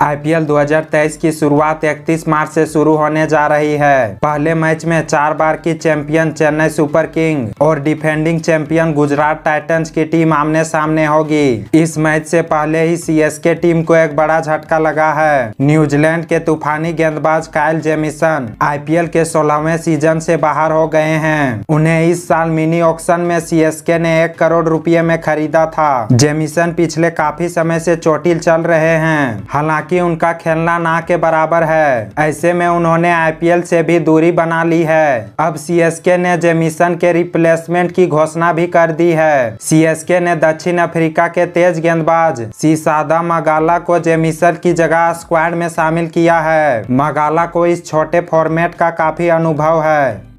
IPL 2023 की शुरुआत 31 मार्च से शुरू होने जा रही है। पहले मैच में चार बार की चैंपियन चेन्नई सुपर किंग और डिफेंडिंग चैंपियन गुजरात टाइटंस की टीम आमने सामने होगी। इस मैच से पहले ही सीएसके टीम को एक बड़ा झटका लगा है। न्यूजीलैंड के तूफानी गेंदबाज कायल जेमिसन आईपीएल के सोलहवें सीज़न से बाहर हो गए हैं। उन्हें इस साल मिनी ऑक्शन में सीएसके ने एक करोड़ रुपए में खरीदा था। जेमिसन पिछले काफ़ी समय से चोटिल चल रहे हैं। हालाँकि उनका खेलना ना के बराबर है। ऐसे में उन्होंने आईपीएल से भी दूरी बना ली है। अब सीएसके ने जेमिसन के रिप्लेसमेंट की घोषणा भी कर दी है। सीएसके ने दक्षिण अफ्रीका के तेज गेंदबाज सी सीसादा मगाला को जेमिसन की जगह स्क्वाड में शामिल किया है। मगाला को इस छोटे फॉर्मेट का काफ़ी अनुभव है।